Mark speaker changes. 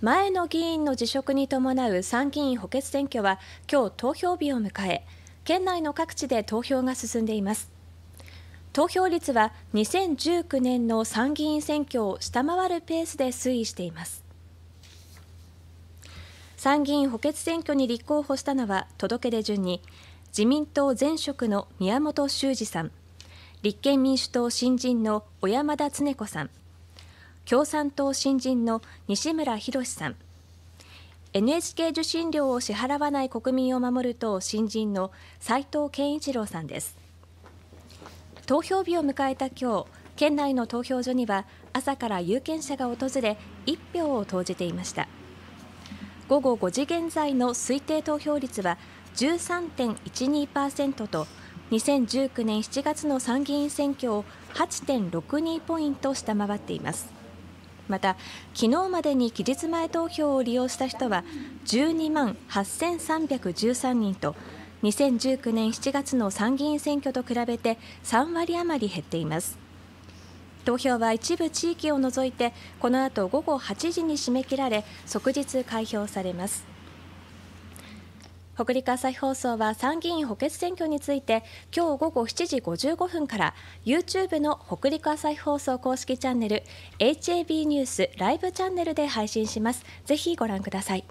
Speaker 1: 前の議員の辞職に伴う参議院補欠選挙は今日投票日を迎え県内の各地で投票が進んでいます。投票率は2019年の参議院選挙を下回るペースで推移しています。参議院補欠選挙に立候補したのは届け出順に自民党前職の宮本修二さん立憲民主党新人の小山田恒子さん共産党新人の西村博さん。NHK 受信料を支払わない国民を守る党新人の斉藤健一郎さんです。投票日を迎えた今日県内の投票所には朝から有権者が訪れ1票を投じていました。午後5時現在の推定投票率は13.12%と2019年7月の参議院選挙を8.62ポイント下回っています。また昨日までに期日前投票を利用した人は12万8313人と2019年7月の参議院選挙と比べて3割余り減っています。投票は一部地域を除いてこの後午後8時に締め切られ即日開票されます。北陸朝日放送は参議院補欠選挙について今日午後7時55分から YouTube の北陸朝日放送公式チャンネル HAB ニュースライブチャンネルで配信します。ぜひご覧ください。